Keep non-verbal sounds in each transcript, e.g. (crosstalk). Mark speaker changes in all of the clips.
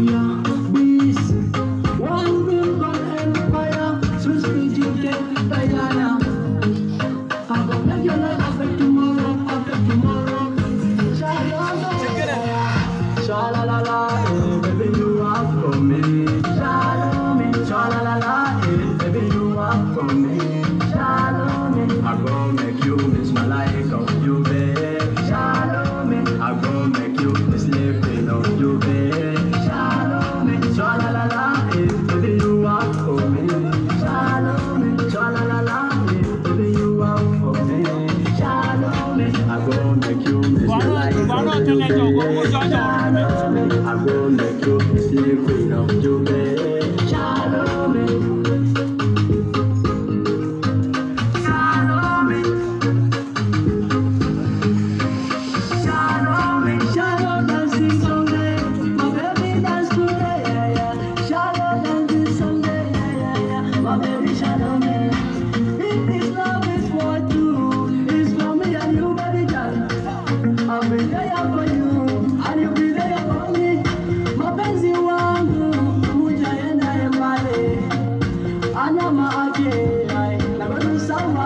Speaker 1: Yeah. baby, you are for me. Shalom. I gon' make you miss my life on you,
Speaker 2: babe.
Speaker 1: Shalom. I gon' make
Speaker 2: you miss
Speaker 1: living of you, babe. Shalom. Shalala la baby, you are for me. Shalom. Shalala la, baby, you are for me. Shalom. I gon' make you miss
Speaker 3: my life on you, babe.
Speaker 1: Shalom. I gon'
Speaker 2: make
Speaker 1: you miss living on you.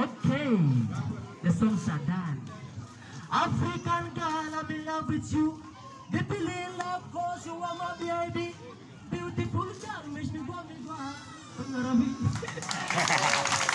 Speaker 4: Okay, the songs are done.
Speaker 1: African girl, I'm in love with you. Deeply in love, cause you are my baby. Beautiful girl, makes me want me go. (laughs)